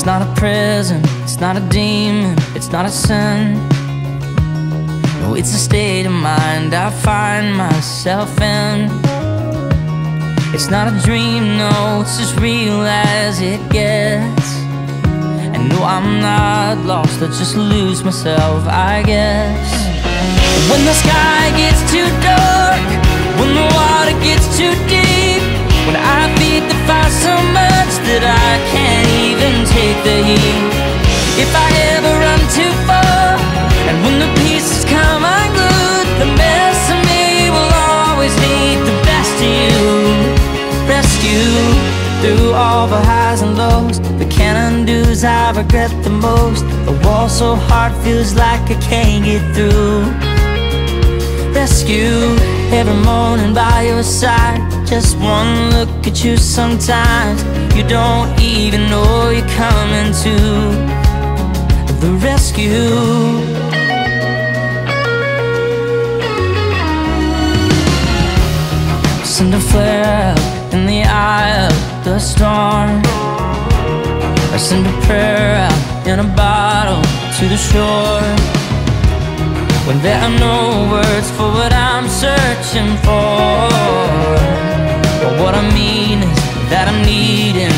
It's not a prison, it's not a demon, it's not a sin. No, it's a state of mind I find myself in. It's not a dream, no, it's as real as it gets. I'm not lost, I just lose myself, I guess. When the sky gets too dark, when the water gets too deep, when I feed the fire so much that I can't even take the heat. If I ever run too far, and when the pieces come unglued, the best of me will always need the best of you. Rescue through all the highs and lows, I regret the most. The wall so hard feels like I can't get through rescue every morning by your side. Just one look at you sometimes, you don't even know you're coming to the rescue. Send a flare up in the eye of the storm. I send a prayer out in a bottle to the shore. When there are no words for what I'm searching for But what I mean is that I'm needing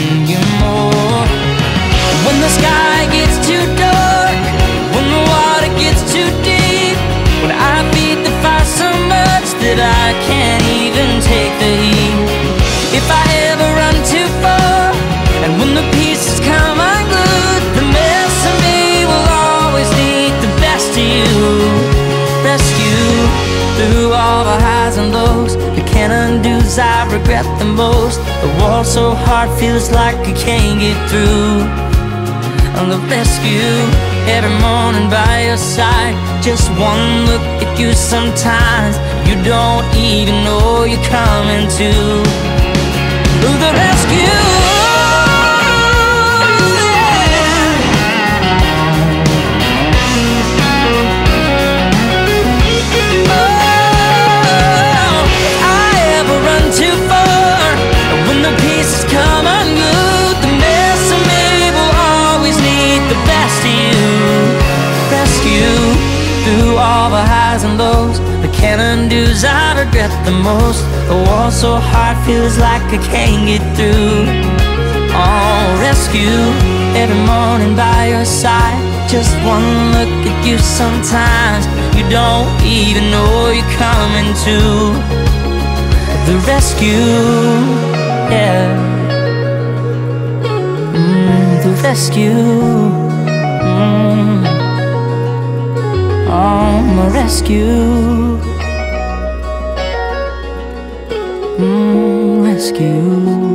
regret the most. The wall so hard feels like I can't get through. The rescue every morning by your side. Just one look at you sometimes. You don't even know you're coming to can undo's I regret the most The wall so hard feels like I can't get through Oh, rescue every morning by your side Just one look at you sometimes You don't even know you're coming to The rescue, yeah Mm, the rescue. Mm. Oh, my rescue. Mm, rescue.